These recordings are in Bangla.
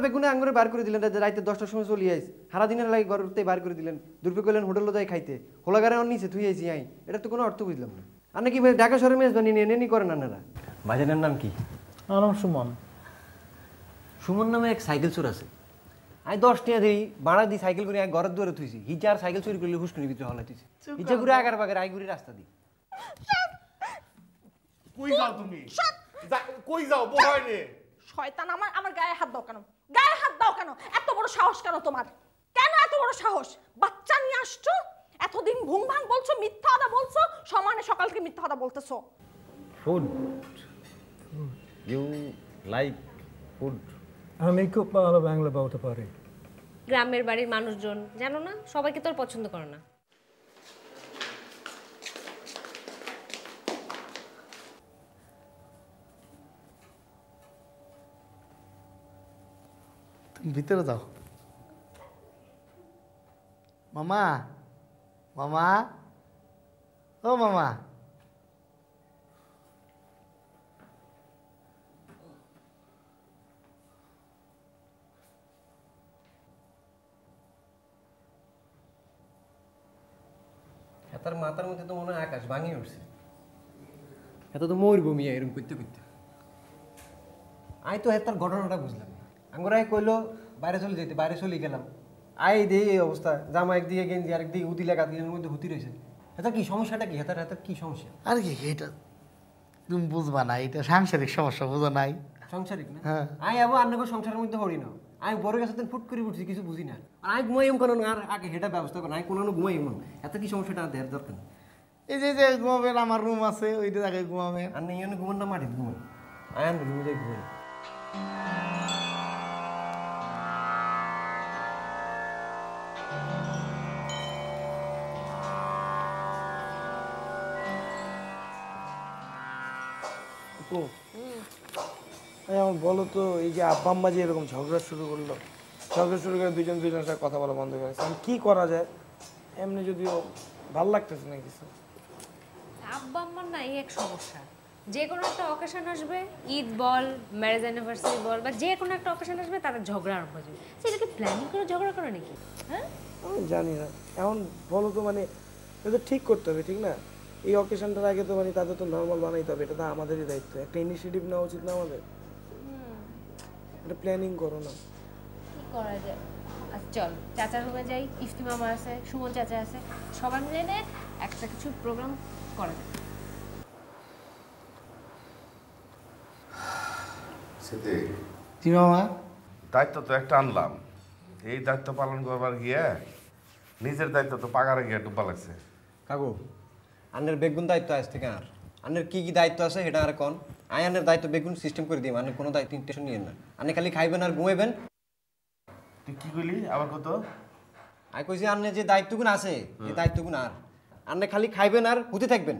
সকালে বেগুনে আঙ্গুরে বার করে দিলেন রাইতে দশটার সময় চলে আইস। সারা দিনের লাগে ঘরতে বার করে দিলেন। দুর্পে করলেন হোটেলে যাই খাইতে। হোলাগারে অন নিচে থুই আইছি আই। এটা তো কোনো অর্থ বুঝলাম না। আর নাকি ভাই ঢাকা শহরে মেজ বানিয়ে এনে নি করেন আপনারা ভাইজানের নাম কি? আমার নাম সুমন। সুমন নামে এক সাইকেল চোর আছে। আমি দশ টাকা দিই ভাড়া দিই সাইকেল করে এক ঘরের দুয়ারে থুইছি। হিজা আর সাইকেল চুরি করলে হুসকুনি ভিতরে হলাই থুইছি হিজা ঘুরে আগার বাগের আই ঘুরে রাস্তা দিই। কই যাও তুমি? কই যাও বহাই নে। শয়তান আমার আমার গায়ে হাত দাও কেন? গায়ে হাত দাও কেন? এত বড় সাহস কেন তোমার? কেন এত বড় সাহস? বাচ্চা নিয়ে আসছো? এতদিন ভুং ভাং বলছো মিথ্যা কথা বলছো সমানে সকালকে মিথ্যা কথা বলতেছো। Food. You like food? আমি খুব ভালো বাংলা বলতে পারি। গ্রামের বাড়ির মানুষজন জানো না? সবাইকে তো আর পছন্দ করে না। ভিতরে যাও মামা মামা, ও মামা। তার মাথার মধ্যে তো মনে হয় আকাশ ভাঙিয়ে উঠছে। এত তো মরবো মিয়া এরকম করতে করতে। আই তো হেতার ঘটনাটা বুঝলাম। আঙ্গুর আই কইলো বাইরে চলে যেতে বাইরে চলে গেলাম। আই দিয়ে এই অবস্থা জামা একদিকে গেঞ্জি আরেক দিকে উতি লেখা দিনের মধ্যে হুতি রয়েছে। এটা কি সমস্যাটা কি? হেতার হেতার কি সমস্যা? আর কি এটা তুমি বুঝবা না এটা সাংসারিক সমস্যা বুঝো নাই। সাংসারিক না? হ্যাঁ। আই আবার আন্নাকে সংসারের মধ্যে হরি না। আমি বড় কাছে ফুট করে উঠছি কিছু বুঝি না। আর আমি ঘুমাই কোনো আর আগে হেটা ব্যবস্থা করেন আমি কোনো ঘুমাই এমন এত কি সমস্যাটা আর দেওয়ার দরকার? এই যে যে ঘুমাবেন আমার রুম আছে ওইটা জায়গায় ঘুমাবেন। আর নেই ঘুমান না মাটিতে ঘুমান আয়ান রুমে যাই ঘুমাই। এই আমার বলো তো এই যে আব্বা আম্মা যে এরকম ঝগড়া শুরু করল ঝগড়া শুরু করে দুজন দুজনের সাথে কথা বলা বন্ধ করে আমি কি করা যায়? এমনি যদিও ভালো লাগতেছে না কিছু। আব্বা আম্মার না এই এক সমস্যা। যে কোনো একটা অকেশন আসবে ঈদ বল ম্যারেজ অ্যানিভার্সারি বল বা যে কোনো একটা অকেশন আসবে তাদের ঝগড়া আরম্ভ হয়ে যাবে। সেটাকে প্ল্যানিং করে ঝগড়া করে নাকি? হ্যাঁ? আমি জানি না। এখন বলো তো মানে এটা ঠিক করতে হবে ঠিক না? এই অকেশনটার আগে তো মানে তাদের তো নর্মাল বানাইতে হবে এটা তো আমাদেরই দায়িত্ব। একটা ইনিশিয়েটিভ নেওয়া উচিত না আমাদের? এটা প্ল্যানিং করো না। কি করা যায়? আচ্ছা চল চাচার রুমে যাই ইফতি মামা আছে সুমন চাচা আছে সবাই মিলে নে একটা কিছু প্রোগ্রাম করা যায় জি মামা? দায়িত্ব তো একটা আনলাম। এই দায়িত্ব পালন করবার গিয়ে নিজের দায়িত্ব তো পাগারে গিয়ে ডুবা লাগছে। কাকু আন্নের বেগুন দায়িত্ব আজ থেকে আর। আন্নের কি কি দায়িত্ব আছে সেটা আর কোন? আই আন্নের দায়িত্ব বেগুন সিস্টেম করে দিই আন্নের কোনো দায়িত্ব টেনশন নিয়ে না। আন্নে খালি খাইবেন আর ঘুমাইবেন। তুই কি করলি আবার কত? আই কইছি আন্নের যে দায়িত্বগুণ আছে এই দায়িত্বগুণ আর। আন্নে খালি খাইবেন আর হুতে থাকবেন।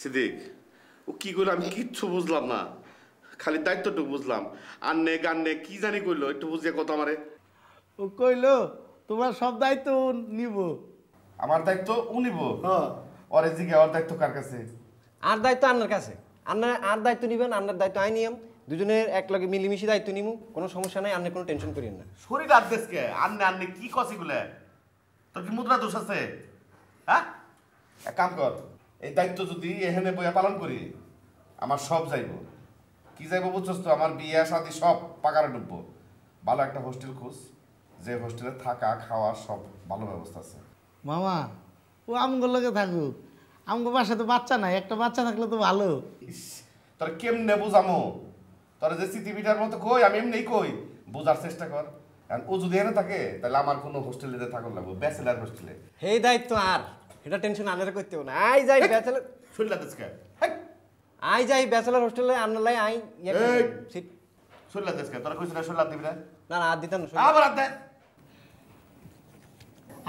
সিদ্দিক ও কি করল আমি কিচ্ছু বুঝলাম না। খালি দায়িত্বটুকু বুঝলাম। আন্নে গান্নে কি জানি কইলো একটু বুঝিয়ে কত আমারে। ও কইলো তোমার সব দায়িত্ব নিব। আমার দায়িত্ব ও নিব। হ্যাঁ। ওরে জিগে ওর দায়িত্ব কার কাছে? আর দায়িত্ব আপনার কাছে। আন্নার আর দায়িত্ব নিবেন আপনার দায়িত্ব আই নিয়ম। দুজনের এক লগে মিলিমিশি দায়িত্ব নিমু কোনো সমস্যা নাই আন্নের কোনো টেনশন করিয়েন না। শরীর আর দেশকে আন্নে আন্নে কি কছি গুলে তোর কি মুদ্রা দোষ আছে? হ্যাঁ? এক কাম কর এই দায়িত্ব যদি এখানে বইয়া পালন করি আমার সব যাইব। কি যাইব বুঝছস তো আমার বিয়ে শাদি সব পাকারে ডুববো। ভালো একটা হোস্টেল খোঁজ যে হোস্টেলে থাকা খাওয়া সব ভালো ব্যবস্থা আছে। মামা ও আমগুলো লোকে থাকুক। আমগো বাসায় তো বাচ্চা নাই একটা বাচ্চা থাকলে তো ভালো। ইস, তোর কেমনে বুঝামো? তোর যে স্মৃতিবিটার মতো কই আমি এমনি কই বোঝার চেষ্টা কর। কারণ ও যদি এনে থাকে তাহলে আমার কোনো হোস্টেলে যে থাকুন লাগবো ব্যাচেলার হোস্টেলে সেই দায়িত্ব আর। এটা টেনশন আন্নারে করতে না। আই যাই ব্যাচেলার শরীর দেশকে আই যাই ব্যাচেলার হোস্টেলে আন্নার লাই আই ইয়ে শরীর দেশকে তোরা কইছিস না শরীর দিবি না? না না আর দিতাম না আবার আর দে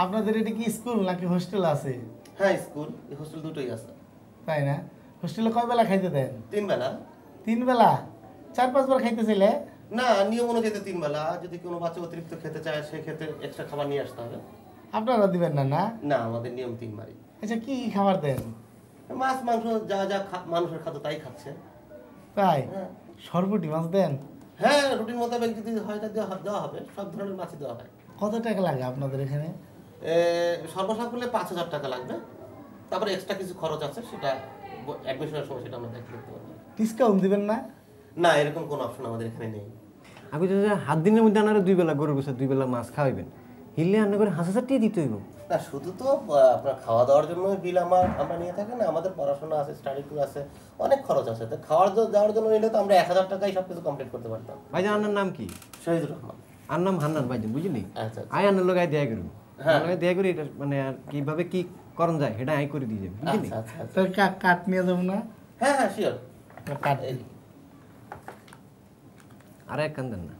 আপনাদের এটা কি স্কুল নাকি হোস্টেল আছে? হ্যাঁ স্কুল। হোস্টেল দুটোই আছে। তাই না? হোস্টেলে কয় বেলা খাইতে দেন? তিন বেলা। তিন বেলা? চার পাঁচবার খাইতে চাইলে? না নিয়ম অনুযায়ী তিন বেলা। যদি কোনো বাচ্চা অতিরিক্ত খেতে চায় সেক্ষেত্রে এক্সট্রা খাবার নিয়ে আসতে হবে। আপনারা দিবেন না না? না আমাদের নিয়ম তিন বারই আচ্ছা কি খাবার দেন? মাছ মাংস যা যা মানুষের খাদ্য তাই খাচ্ছে। তাই? হ্যাঁ। সরপুটি মাছ দেন? হ্যাঁ রুটিন মোতাবেক যদি হয় দেওয়া হবে। সব ধরনের মাছই দেওয়া হয়। কত টাকা লাগে আপনাদের এখানে? এ, করলে পাঁচ হাজার টাকা লাগবে। তারপরে এক্সট্রা কিছু খরচ আছে সেটা অ্যাডমিশনের সময় সেটা আমরা দেখতে করতে পারব। ডিসকাউন্ট দিবেন না? না এরকম কোনো অপশন আমাদের এখানে নেই। আমি তো হাত দিনের মধ্যে আনারে দুই বেলা গরুর গোসা দুই বেলা মাছ খাওয়াইবেন হিললে আন্না করে হাঁস হাজার দিতে হইব। না শুধু তো আপনার খাওয়া দাওয়ার জন্য বিল আমার আমরা নিয়ে থাকি না আমাদের পড়াশোনা আছে স্টাডি ট্যুর আছে অনেক খরচ আছে। তো খাওয়ার যাওয়ার জন্য নিলে তো আমরা এক হাজার টাকায় সব কিছু কমপ্লিট করতে পারতাম। ভাইজান আন্নার নাম কি? শহীদুর রহমান। আর নাম হান্নান ভাইজান বুঝলি? আচ্ছা আয় আন্নার লোক আয় দেয়া করুন। হ্যাঁ। দেয়া করি এটা মানে আর কীভাবে কি করণ যায় সেটা আই করে দিয়ে যাবে বুঝলি? আচ্ছা আচ্ছা আচ্ছা। তো কা- নিয়ে যাব না? হ্যাঁ হ্যাঁ শিওর আর এক কান দেন না।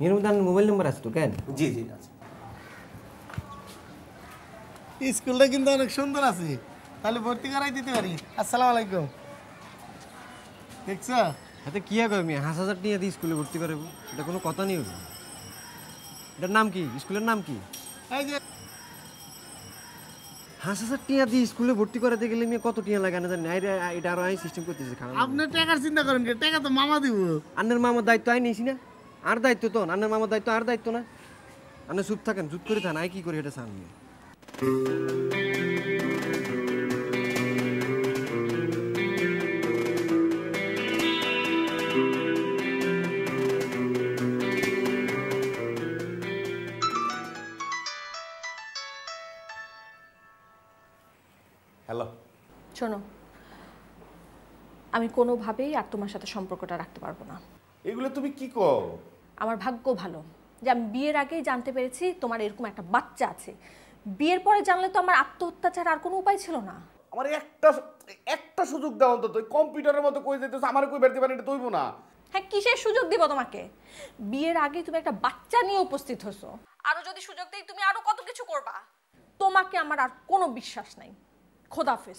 এর মধ্যে মোবাইল নাম্বার আছে তো কেন? জি জি স্কুলটা কিন্তু অনেক সুন্দর আছে। তাহলে ভর্তি করাই দিতে পারি। আসসালামু আলাইকুম। দেখছ? হাতে কি আগে আমি হাঁস হাজার দিয়ে স্কুলে ভর্তি করাবো এটা কোনো কথা নেই। এটার নাম কি? স্কুলের নাম কি? এই যে হাঁস হাজার টিয়া দিয়ে স্কুলে ভর্তি করাতে গেলে আমি কত টিয়া লাগে না জানি এটা আরও আই সিস্টেম করতেছি খাওয়া আপনি টাকার চিন্তা করেন কি? টাকা তো মামা দিব। আন্নের মামার দায়িত্ব আই নিয়েছি না। আর দায়িত্ব তো আন্নের মামার দায়িত্ব আর দায়িত্ব না। আপনি চুপ থাকেন চুপ করে থান আই কি করে এটা সামনে শোনো আমি কোনোভাবেই আর তোমার সাথে সম্পর্কটা রাখতে পারব না। এগুলো তুমি কি কও? আমার ভাগ্য ভালো যে আমি বিয়ের আগেই জানতে পেরেছি তোমার এরকম একটা বাচ্চা আছে। বিয়ের পরে জানলে তো আমার আত্মহত্যা ছাড়া আর কোনো উপায় ছিল না। আমার একটা একটা সুযোগ দাও অন্তত কম্পিউটারের মতো কই যেতেছ আমার কই বেরতে পারি এটা তুইব না। হ্যাঁ কিসের সুযোগ দিব তোমাকে? বিয়ের আগে তুমি একটা বাচ্চা নিয়ে উপস্থিত হছো আরও যদি সুযোগ দেই তুমি আরও কত কিছু করবা? তোমাকে আমার আর কোনো বিশ্বাস নাই। खुदाफिज।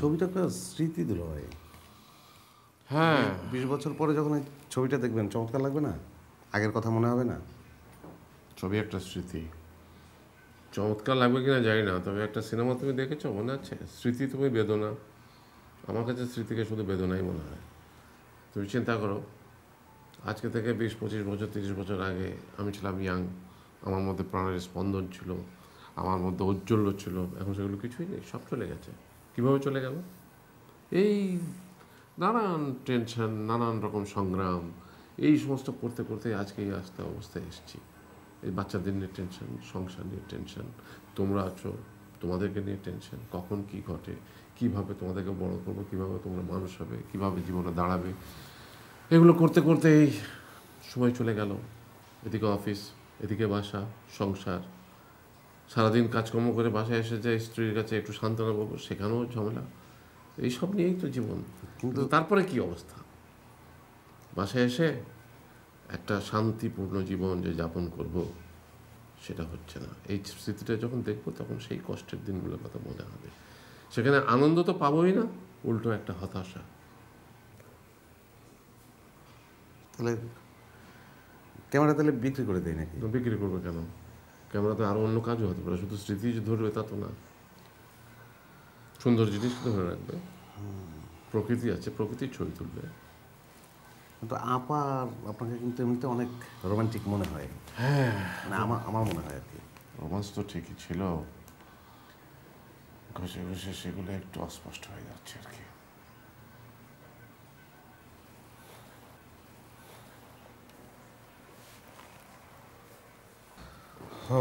ছবিটা একটা স্মৃতি দিল ভাই। হ্যাঁ। বিশ বছর পরে যখন এই ছবিটা দেখবেন চমৎকার লাগবে না? আগের কথা মনে হবে না? ছবি একটা স্মৃতি। চমৎকার লাগবে কিনা জানি না তবে একটা সিনেমা তুমি দেখেছ মনে আছে? স্মৃতি তুমি বেদনা। আমার কাছে স্মৃতিকে শুধু বেদনাই মনে হয়। তুমি চিন্তা করো আজকে থেকে বিশ পঁচিশ বছর তিরিশ বছর আগে আমি ছিলাম ইয়াং আমার মধ্যে প্রাণের স্পন্দন ছিল আমার মধ্যে ঔজ্জ্বল্য ছিল এখন সেগুলো কিছুই নেই সব চলে গেছে। কীভাবে চলে গেল? এই নানান টেনশন, নানান রকম সংগ্রাম, এই সমস্ত করতে করতে আজকে এই আস্তে অবস্থায় এসেছি। এই বাচ্চাদের নিয়ে টেনশন, সংসার নিয়ে টেনশন, তোমরা আছো, তোমাদেরকে নিয়ে টেনশন, কখন কি ঘটে, কীভাবে তোমাদেরকে বড় করব, কীভাবে তোমরা মানুষ হবে, কীভাবে জীবনে দাঁড়াবে, এগুলো করতে করতে এই সময় চলে গেল। এদিকে অফিস, এদিকে বাসা, সংসার সারাদিন কাজকর্ম করে বাসায় এসে যায় স্ত্রীর কাছে একটু সান্ত্বনা পাবো সেখানেও ঝামেলা। এইসব নিয়েই তো জীবন। কিন্তু তারপরে কি অবস্থা? বাসায় এসে একটা শান্তিপূর্ণ জীবন যে যাপন করব সেটা হচ্ছে না। এই স্মৃতিটা যখন দেখব তখন সেই কষ্টের দিনগুলোর কথা মনে হবে। সেখানে আনন্দ তো পাবোই না উল্টো একটা হতাশা। তাহলে ক্যামেরা তাহলে বিক্রি করে দেয় নাকি? বিক্রি করবে কেন? ক্যামেরাতে আরও অন্য কাজও হতে পারে শুধু স্মৃতি যে ধরবে তা তো না। সুন্দর জিনিস ধরে রাখবে। প্রকৃতি আছে প্রকৃতির ছবি তুলবে। কিন্তু আপা আপনাকে কিন্তু এমনিতে অনেক রোমান্টিক মনে হয়। হ্যাঁ। মানে আমার আমার মনে হয় আর কি। রোমান্স তো ঠিকই ছিল। ঘষে ঘষে সেগুলো একটু অস্পষ্ট হয়ে যাচ্ছে আর কি। মানে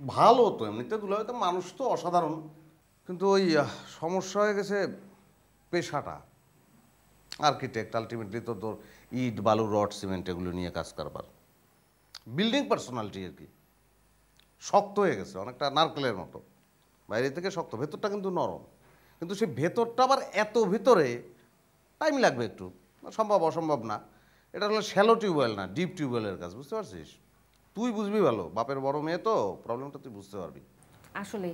ভালো তো, এমনিতে দুলাভাই তো মানুষ তো, অসাধারণ। কিন্তু ওই সমস্যা হয়ে গেছে পেশাটা। আর্কিটেক্ট আলটিমেটলি তো তোর ইট, বালু, রড, সিমেন্ট এগুলো নিয়ে কাজ করবার। বিল্ডিং পার্সোনালিটি আর কি। শক্ত হয়ে গেছে, অনেকটা নারকেলের মতো। বাইরে থেকে শক্ত, ভেতরটা কিন্তু নরম। কিন্তু সেই ভেতরটা আবার এত ভিতরে টাইম লাগবে একটু। সম্ভব অসম্ভব না। এটা হলো শ্যালো টিউবওয়েল না ডিপ টিউবওয়েলের কাজ বুঝতে পারছিস? তুই বুঝবি ভালো বাপের বড় মেয়ে তো প্রবলেমটা তুই বুঝতে পারবি। আসলে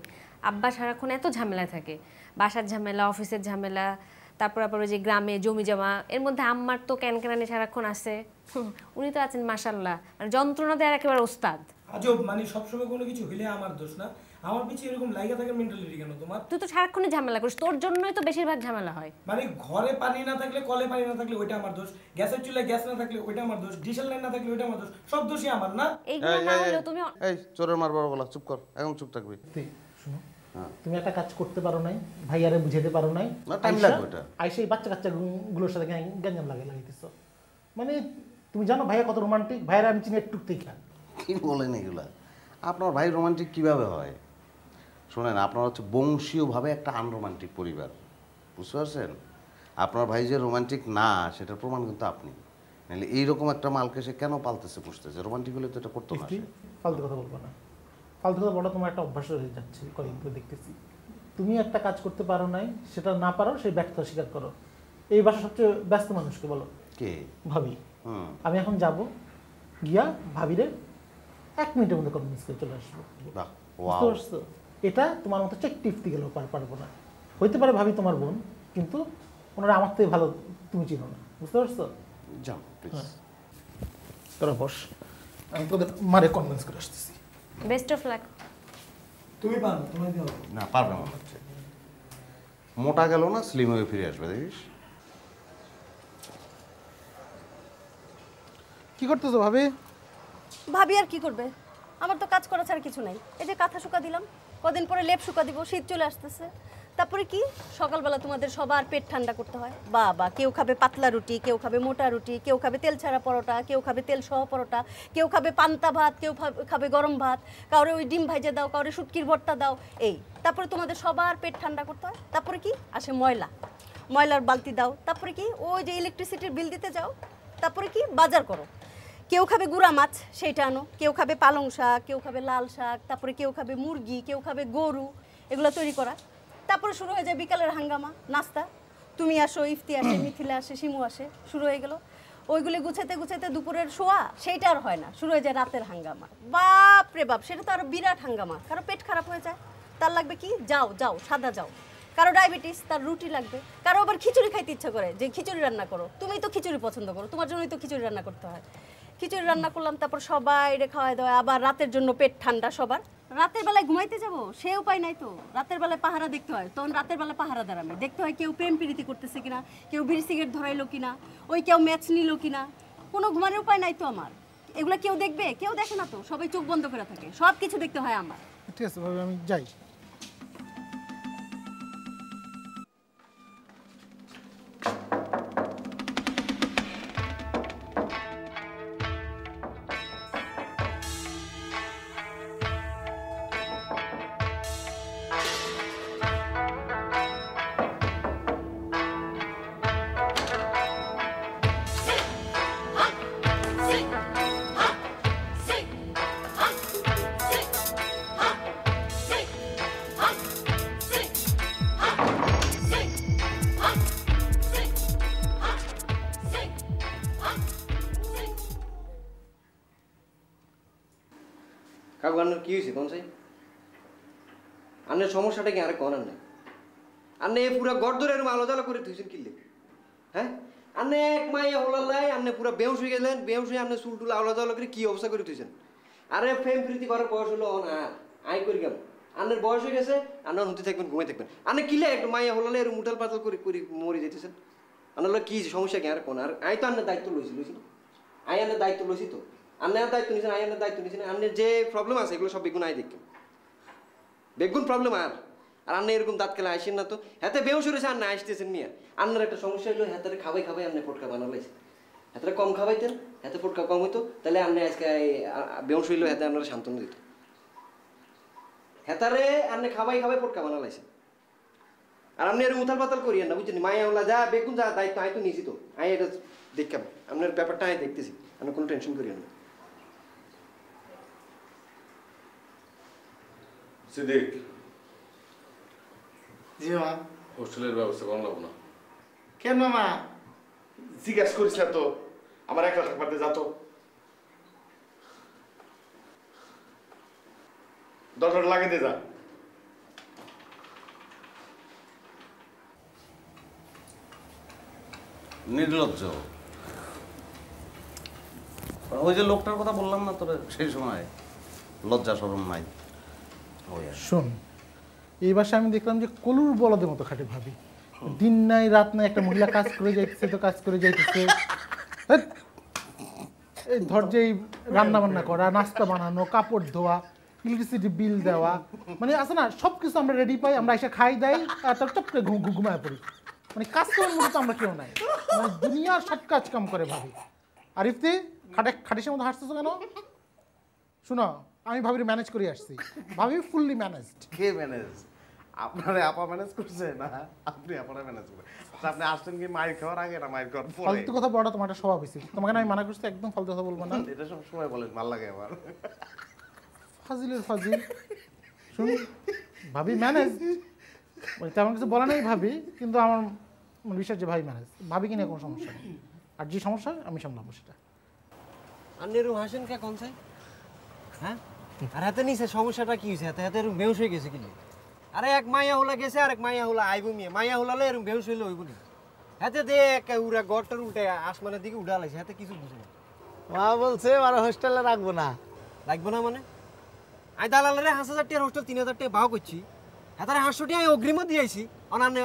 আব্বা সারাক্ষণ এত ঝামেলা থাকে। বাসার ঝামেলা অফিসের ঝামেলা তারপর আবার ওই যে গ্রামে জমি জমা এর মধ্যে আম্মার তো ক্যানক্যানানি সারাক্ষণ আছে। উনি তো আছেন মাসাল্লাহ আর যন্ত্রণা দেওয়ার একেবারে ওস্তাদ। আজব মানে সবসময় কোনো কিছু হলে আমার দোষ না। আমার পিছিয়ে এরকম লাইগা থাকার মেন্টালিটি কেন তোমার? তুই তো সারাক্ষণই ঝামেলা করিস তোর জন্যই তো বেশিরভাগ ঝামেলা হয়। মানে ঘরে পানি না থাকলে কলে পানি না থাকলে ওইটা আমার দোষ গ্যাসের চুলায় গ্যাস না থাকলে ওইটা আমার দোষ ডিজেল লাইন না থাকলে ওইটা আমার দোষ সব দোষই আমার না? এইগুলো এই, না হলেও তুমি এই চোরের মার বড় গলা চুপ কর এখন চুপ থাকবি। শোনো হ্যাঁ। তুমি একটা কাজ করতে পারো নাই ভাইয়ারে বুঝাতে পারো নাই না, time লাগবে ওটা। আইসা এই বাচ্চা কাচ্চা গুলোর সাথে গ্যাং- গ্যাঞ্জাম লাগে লাগাইতেছ। মানে তুমি জানো ভাইয়া কত রোমান্টিক ভাইয়ারা আমি চিনি একটু থেকে কি বলেন এগুলা? আপনার ভাই রোমান্টিক কীভাবে হয়? শোনেন আপনার হচ্ছে বংশীয়ভাবে একটা আনরোমান্টিক পরিবার। বুঝতে পারছেন? আপনার ভাই যে রোমান্টিক না সেটার প্রমাণ কিন্তু আপনি। নাহলে এইরকম একটা মালকে সে কেন পালতেছে পুষতেছে রোমান্টিক হলে তো এটা করতো না ফালতু কথা বলব না। ফালতু কথা বলা তোমার একটা অভ্যাস হয়ে যাচ্ছে কয়েকদিন ধরে দেখতেছি। তুমি একটা কাজ করতে পারো নাই সেটা না পারো সেই ব্যর্থ স্বীকার করো। এই বাসা সবচেয়ে ব্যস্ত মানুষকে বলো। কে? ভাবি। হুম। আমি এখন যাব গিয়া ভাবিরে এক মিনিটের মধ্যে কনভিন্স করে চলে আসব। বাহ বুঝতে পারছ? এটা তোমার মতো চেক টিপতে গেলেও পার- পারব না। হইতে পারে ভাবি তোমার বোন কিন্তু ওনারা আমার থেকে ভালো তুমি চিনো না। বুঝতে পারছ? যাও প্লিজ তোরা বস। আমি তোদের মারে কনভিন্স করে আসতেছি। বেস্ট অফ লাক তুমি পারো তোমার হবে। না পারবে না। হচ্ছে মোটা গেল না স্লিম হয়ে ফিরে আসবে দেখিস। কি করতেছো ভাবি? ভাবি আর কি করবে? আমার তো কাজ করা ছাড়া কিছু নাই। এই যে কাঁথা শুকা দিলাম। কদিন পরে লেপ শুকা দিব, শীত চলে আসতেছে। তারপরে কি? সকালবেলা তোমাদের সবার পেট ঠান্ডা করতে হয়। বাবা, কেউ খাবে পাতলা রুটি, কেউ খাবে মোটা রুটি, কেউ খাবে তেল ছাড়া পরোটা, কেউ খাবে তেল সহ পরোটা, কেউ খাবে পান্তা ভাত, কেউ খাবে- গরম ভাত, কাউরে ওই ডিম ভাইজে দাও, কাউরে শুটকির ভর্তা দাও, এই। তারপরে তোমাদের সবার পেট ঠান্ডা করতে হয়। তারপরে কি? আসে ময়লা। ময়লার বালতি দাও। তারপরে কি? ওই যে ইলেকট্রিসিটির বিল দিতে যাও। তারপরে কি? বাজার করো। কেউ খাবে গুড়া মাছ সেইটা আনো। কেউ খাবে পালং শাক কেউ খাবে লাল শাক তারপরে কেউ খাবে মুরগি কেউ খাবে গরু এগুলো তৈরি করা। তারপরে শুরু হয়ে যায় বিকালের হাঙ্গামা নাস্তা। তুমি আসো ইফতি আসে মিথিলা আসে শিমু আসে শুরু হয়ে গেল। ওইগুলি গুছাতে গুছাতে দুপুরের শোয়া সেইটা আর হয় না শুরু হয়ে যায় রাতের হাঙ্গামা। বাপ রে বাপ সেটা তো আরও বিরাট হাঙ্গামা কারও পেট খারাপ হয়ে যায়। তার লাগবে কি? যাও যাও সাদা যাও। কারও ডায়াবেটিস তার রুটি লাগবে। কারও আবার খিচুড়ি খাইতে ইচ্ছা করে যে খিচুড়ি রান্না করো। তুমি তো খিচুড়ি পছন্দ করো তোমার জন্যই তো খিচুড়ি রান্না করতে হয়। খিচুড়ি রান্না করলাম, তারপর সবাই রে খাওয়াই দাওয়া আবার রাতের জন্য পেট ঠান্ডা সবার। রাতের বেলায় ঘুমাইতে যাব? সে উপায় নাই তো। রাতের বেলায় পাহারা দেখতে হয়। তখন রাতের বেলায় পাহারা দাঁড়াবে। দেখতে হয় কেউ প্রেম প্রীতি করতেছে কিনা, কেউ বিড়ি সিগারেট ধরাইলো কিনা, ওই কেউ ম্যাচ নিল কিনা। কোনো ঘুমানোর উপায় নাই তো আমার। এগুলো কেউ দেখবে? কেউ দেখে না তো। সবাই চোখ বন্ধ করে থাকে। সব কিছু দেখতে হয় আমার। ঠিক আছে আমি যাই। কি হয়েছে কোন সাই আন্নের সমস্যাটা কি আরে কনার নাই আন্নে পুরা গড় ধরে এরকম আলো করে তুইছেন কিনলে হ্যাঁ? আন্নে এক মাইয়া হলাল্লাই আন্নে পুরা বেউস হয়ে গেলেন বেউস হয়ে আপনি চুল টুল আলো জ্বালা করে কি অবস্থা করে তুইছেন আরে প্রেম প্রীতি করার বয়স হলো অন আর আই করি কেমন? আন্নের বয়স হয়ে গেছে আন্নার হুঁতে থাকবেন ঘুমে থাকবেন। আন্নে কিলে একটু মাইয়া হলালে এরকম উঠাল পাতাল করে করে মরে যেতেছেন আন্নার কি সমস্যা কি আর কোন? আর আই তো আন্নের দায়িত্ব লইছি লইছি? আই আন্নের দায়িত্ব লইছি তো। আন্নের দায়িত্ব নিছেন আই আন্নের দায়িত্ব নিছেন আন্নের যে প্রবলেম আছে, এগুলো সব বেগুন আই দেখবেন বেগুন প্রবলেম আর আর আন্নে এরকম দাঁত খেলে আইসেন না তো। হাতে বেউস হয়েছে আর না আসতেছেন নিয়ে আপনার একটা সমস্যা হলো হাতে খাবাই খাবাই আপনি ফটকা বানালাইছে হাতে কম খাবাইতেন হাতে ফটকা কম হইতো, তাহলে আপনি আজকে বেউস হইল, হাতে আপনারা সান্ত্বনা দিত। হেতারে আপনি খাবাই খাবাই ফটকা বানালাইছে আর আপনি এর উথাল পাতাল করিয়েন না, বুঝছেন? মায়া হলা যা বেগুন যা দায়িত্ব আয় তো নিছি তো। আমি এটা দেখলাম আপনার ব্যাপারটা আমি দেখতেছি আপনি কোনো টেনশন করিয়েন না। সিদ্দিক। জি মা। হোস্টেলের ব্যবস্থা না। কেন মা? জিজ্ঞাসা করিস না তো। আমার একটা থাকবাতে যা তো। দরজাটা লাগিয়ে দে যা। নির্লজ্জ। ওই যে লোকটার কথা বললাম না তোর সেই সময় লজ্জা সরম নাই। শোন, এই বাসায় আমি দেখলাম যে কলুর বলদের মতো খাটে ভাবি। দিন নাই, রাত নাই, একটা মহিলা কাজ করে যাইতেছে তো কাজ করে যাইতেছে। এই ধর যে রান্না বান্না করা, নাস্তা বানানো, কাপড় ধোয়া ইলেকট্রিসিটি বিল দেওয়া মানে আছে না সব কিছু আমরা রেডি পাই, আমরা এসে খাই দেয় আর তার চপ করে ঘুমায় পড়ি। মানে কাজ করার মতো তো আমরা কেউ নাই। মানে দুনিয়ার সব কাজ কাম করে ভাবি। আর ইফতি খাটে খাটিসের মধ্যে হাসতেছো কেন? শোনো আমি ভাবির ম্যানেজ করে আসছি। ভাবি ফুললি ম্যানেজড কে ম্যানেজ আপনারে আপা ম্যানেজ করছে না? আপনি আপনারা ম্যানেজ করে আচ্ছা, আপনি আসছেন কি মায়ের খাওয়ার আগে না মায়ের খাওয়ার পরে? ফালতু কথা বড় তোমার একটা স্বভাব হয়েছে। তোমাকে না আমি মানা করছি একদম ফালতু কথা বলব না। এটা সব সময় বলেন ভালো লাগে আমার। ফাজিলের ফাজিল। শুন ভাবি ম্যানেজ মানে তেমন কিছু বলা নেই ভাবি কিন্তু আমার বিশ্বাস যে ভাই ম্যানেজ ভাবি কিনা কোনো সমস্যা নেই। আর যে সমস্যা আমি সামলাবো সেটা। আপনি এরকম হাসেন কে কোন চাই হ্যাঁ? আর হাতে নিছে সমস্যাটা কি হয়েছে? হাতে হাতে এরকম বেউস হয়ে গেছে কি আরে এক মাইয়া হলা গেছে আর এক মাইয়া হলা আইব মিয়া। মাইয়া হলালে এরকম বেউস হইলে হইব না হাতে দে এক উড়া গড়টার উল্টে আসমানের দিকে উড়া লাগছে হাতে কিছু বুঝে না। মা বলছে আর হোস্টেলে রাখব না। লাগবে না মানে? আই দালালের হাঁস হাজার টাকার হোস্টেল তিন হাজার টাকা ভাও করছি। হাতারে হাঁসশো টাকা আমি অগ্রিমও দিয়েছি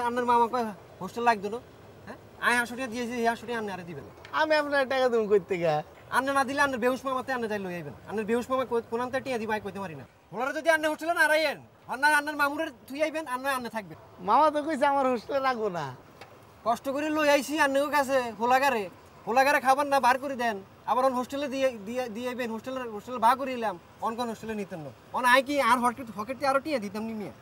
আন্নার মামা কয় হোস্টেল লাগতো না। হ্যাঁ আই হাঁসশো টাকা দিয়েছি হাঁসশো টাকা আপনি আরে দিবেন আমি আপনার টাকা তুমি করতে গা আন্নে না দিলে আন্নের বেহুশ মামাতে আন্নে যাই লই আইবেন। আন্নের বেহুশ মামা কোন আনতে টিয়া দিবাই কইতে পারি না। ওনারা যদি আন্নে হোস্টেলে না রাইয়েন অন্যার আন্নের মামুরের থুই আইবেন আন্নে আন্নে থাকবেন। মামা তো কইছে আমার হোস্টেলে রাখব না। কষ্ট করে লই আইছি আন্নেও কাছে হোলাগারে। হোলাগারে খাবার না বার করে দেন। আবার অন হোস্টেলে দিয়ে দিয়ে দিয়ে আইবেন হোস্টেলে হোস্টেলে বার করে এলাম অন কোন হোস্টেলে নিতেন না। অন আই কি আর হকেট হকেটে আরও টিয়া দিতাম নি মিয়া?